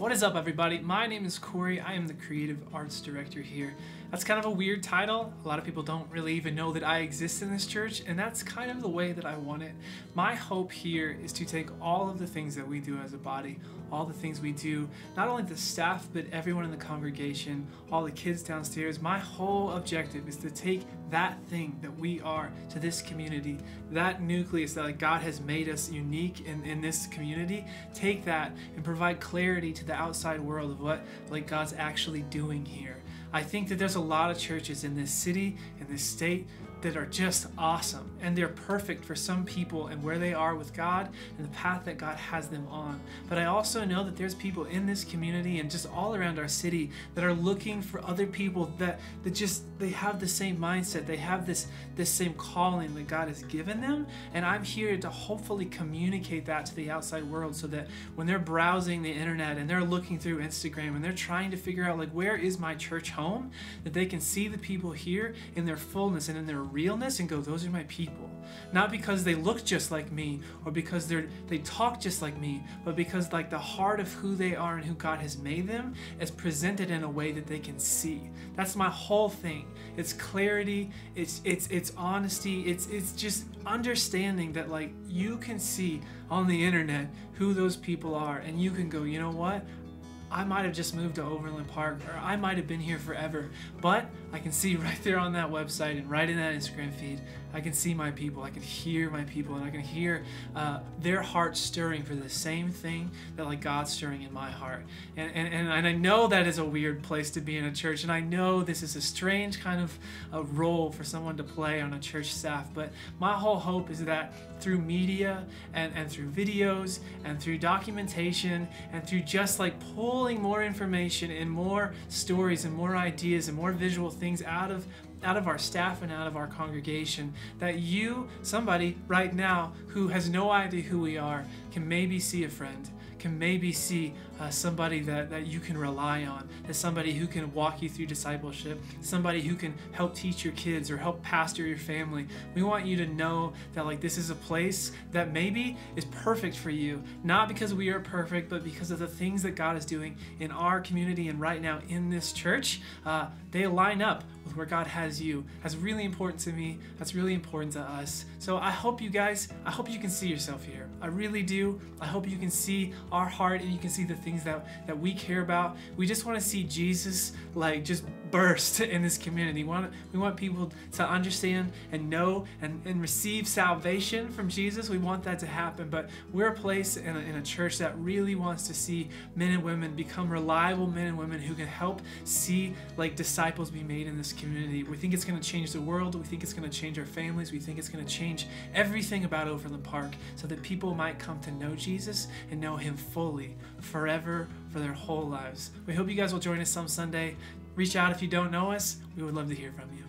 What is up, everybody? My name is Corey. I am the creative arts director here. That's kind of a weird title. A lot of people don't really even know that I exist in this church, and that's kind of the way that I want it. My hope here is to take all of the things that we do as a body, all the things we do, not only the staff, but everyone in the congregation, all the kids downstairs. My whole objective is to take that thing that we are to this community, that nucleus that like God has made us unique in, in this community, take that and provide clarity to the outside world of what like God's actually doing here. I think that there's a lot of churches in this city, in this state, that are just awesome and they're perfect for some people and where they are with God and the path that God has them on. But I also know that there's people in this community and just all around our city that are looking for other people that that just they have the same mindset. They have this this same calling that God has given them and I'm here to hopefully communicate that to the outside world so that when they're browsing the internet and they're looking through Instagram and they're trying to figure out like where is my church home that they can see the people here in their fullness and in their realness and go, those are my people. Not because they look just like me or because they're they talk just like me, but because like the heart of who they are and who God has made them is presented in a way that they can see. That's my whole thing. It's clarity, it's it's it's honesty, it's it's just understanding that like you can see on the internet who those people are and you can go, you know what? I might have just moved to Overland Park or I might have been here forever, but I can see right there on that website and right in that Instagram feed, I can see my people, I can hear my people, and I can hear uh, their hearts stirring for the same thing that like God's stirring in my heart. And, and, and, I know that is a weird place to be in a church, and I know this is a strange kind of a role for someone to play on a church staff, but my whole hope is that through media and, and through videos and through documentation and through just like pulling more information and more stories and more ideas and more visual things out of out of our staff and out of our congregation that you somebody right now who has no idea who we are can maybe see a friend can maybe see uh, somebody that, that you can rely on, as somebody who can walk you through discipleship, somebody who can help teach your kids or help pastor your family. We want you to know that like this is a place that maybe is perfect for you, not because we are perfect, but because of the things that God is doing in our community and right now in this church. Uh, they line up with where God has you. That's really important to me. That's really important to us. So I hope you guys, I hope you can see yourself here. I really do. I hope you can see our heart and you can see the things that, that we care about. We just want to see Jesus like just burst in this community. We want, we want people to understand and know and, and receive salvation from Jesus. We want that to happen, but we're a place in a, in a church that really wants to see men and women become reliable men and women who can help see like disciples be made in this community. We think it's going to change the world. We think it's going to change our families. We think it's going to change everything about Overland Park so that people might come to know Jesus and know him fully forever for their whole lives. We hope you guys will join us some Sunday. Reach out if you don't know us. We would love to hear from you.